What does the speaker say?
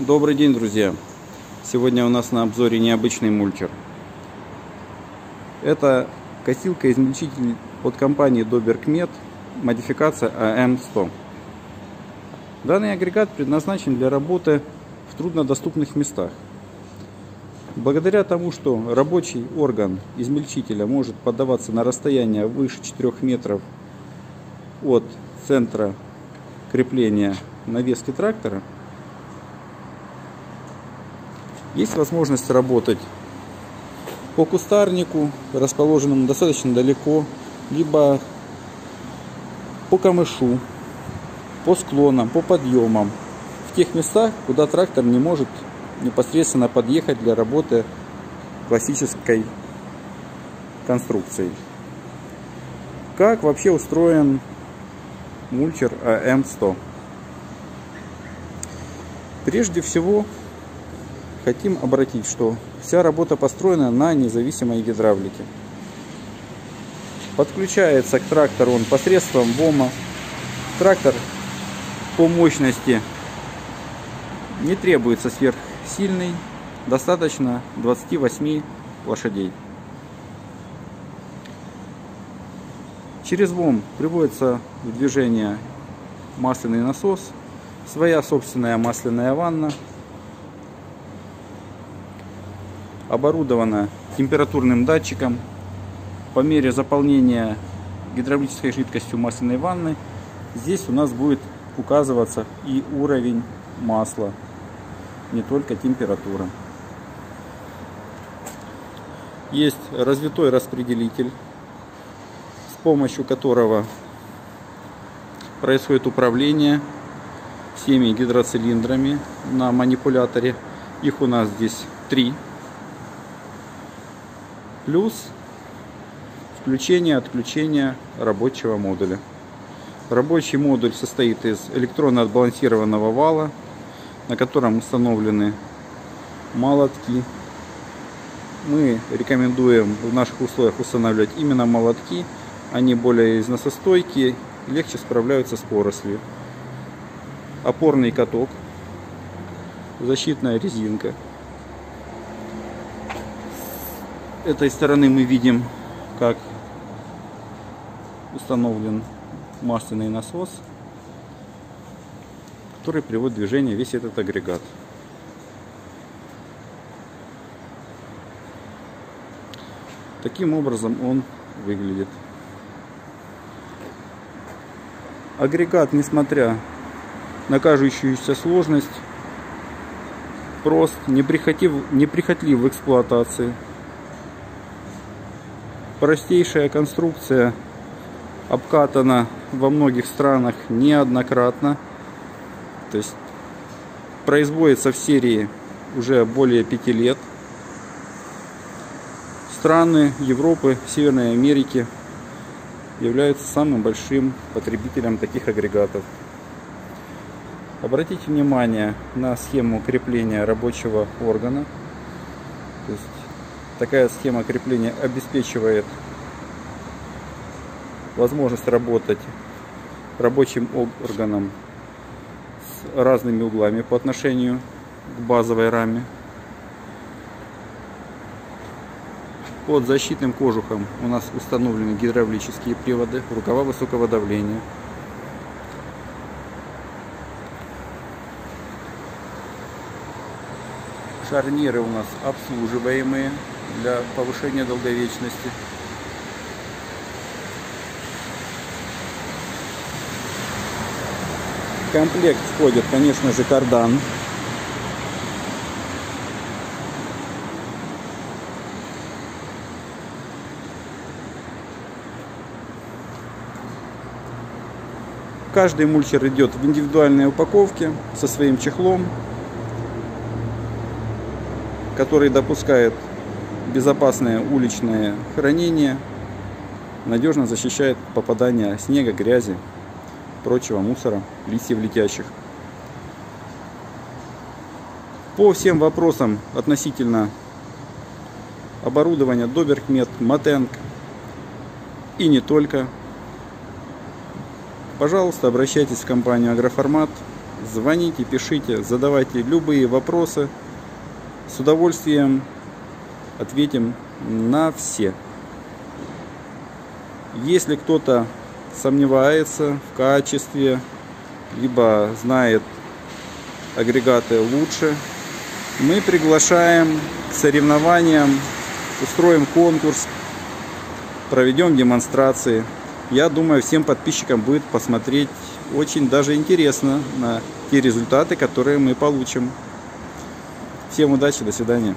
Добрый день, друзья! Сегодня у нас на обзоре необычный мульчер. Это косилка-измельчитель от компании Doberkmet, модификация AM100. Данный агрегат предназначен для работы в труднодоступных местах. Благодаря тому, что рабочий орган измельчителя может поддаваться на расстояние выше 4 метров от центра крепления навески трактора, есть возможность работать по кустарнику, расположенному достаточно далеко, либо по камышу, по склонам, по подъемам, в тех местах, куда трактор не может непосредственно подъехать для работы классической конструкцией. Как вообще устроен мульчер АМ100? Прежде всего, хотим обратить, что вся работа построена на независимой гидравлике. Подключается к трактору он посредством ВОМа. Трактор по мощности не требуется сверхсильный, достаточно 28 лошадей. Через ВОМ приводится в движение масляный насос, своя собственная масляная ванна, оборудована температурным датчиком. По мере заполнения гидравлической жидкостью масляной ванны здесь у нас будет указываться и уровень масла, не только температура. Есть развитой распределитель, с помощью которого происходит управление всеми гидроцилиндрами на манипуляторе. Их у нас здесь три. Плюс включение-отключение рабочего модуля. Рабочий модуль состоит из электронно отбалансированного вала, на котором установлены молотки. Мы рекомендуем в наших условиях устанавливать именно молотки. Они более износостойкие, легче справляются с порослью. Опорный каток, защитная резинка. С этой стороны мы видим, как установлен масляный насос, который приводит в движение весь этот агрегат. Таким образом он выглядит. Агрегат, несмотря на кажущуюся сложность, прост, неприхотлив, неприхотлив в эксплуатации. Простейшая конструкция обкатана во многих странах неоднократно. То есть производится в серии уже более пяти лет. Страны Европы, Северной Америки являются самым большим потребителем таких агрегатов. Обратите внимание на схему крепления рабочего органа. То есть такая схема крепления обеспечивает возможность работать рабочим органом с разными углами по отношению к базовой раме. Под защитным кожухом у нас установлены гидравлические приводы, рукава высокого давления. Шарниры у нас обслуживаемые для повышения долговечности. комплект входит, конечно же, кардан. Каждый мульчер идет в индивидуальной упаковке со своим чехлом, который допускает безопасное уличное хранение, надежно защищает попадание снега, грязи прочего мусора, листьев летящих. По всем вопросам относительно оборудования Доберкмет, Матенг и не только, пожалуйста, обращайтесь в компанию Агроформат. звоните, пишите, задавайте любые вопросы. С удовольствием ответим на все. Если кто-то сомневается в качестве, либо знает агрегаты лучше, мы приглашаем к соревнованиям, устроим конкурс, проведем демонстрации. Я думаю, всем подписчикам будет посмотреть очень даже интересно на те результаты, которые мы получим. Всем удачи, до свидания.